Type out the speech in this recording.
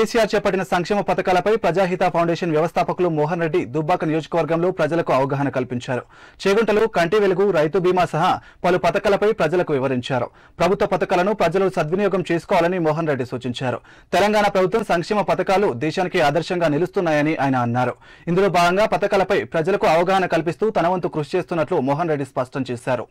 కేసీఆర్ చేపట్టిన సంక్షేమ పథకాలపై ప్రజాహిత ఫౌండేషన్ వ్యవస్థాపకులు మోహన్ రెడ్డి దుబ్బాక నియోజకవర్గంలో ప్రజలకు అవగాహన కల్పించారు. చేగుంటలో కంటి వెలుగు రైతు బీమా సహా పలు పథకాలపై ప్రజలకు వివరించారు. ప్రభుత్వ పథకాలను ప్రజలు సద్వినియోగం చేసుకోవాలని మోహన్ రెడ్డి సూచించారు. తెలంగాణ ప్రభుత్వం సంక్షేమ పథకాలు దేశానికి ఆదర్శంగా నిలుస్తున్నాయని ఆయన అన్నారు. ఇందులో భాగంగా పథకాలపై ప్రజలకు అవగాహన కల్పిస్తూ తన వంతు కృషి చేస్తున్నట్లు మోహన్ రెడ్డి స్పష్టం చేశారు.